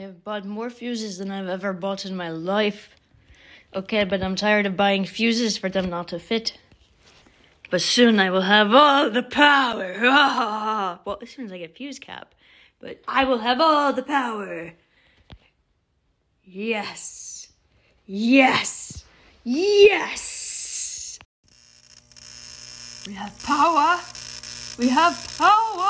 I have bought more fuses than I've ever bought in my life. Okay, but I'm tired of buying fuses for them not to fit. But soon I will have all the power. well, as soon as I get fuse cap. But I will have all the power. Yes. Yes. Yes. We have power. We have power.